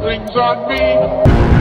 things on me.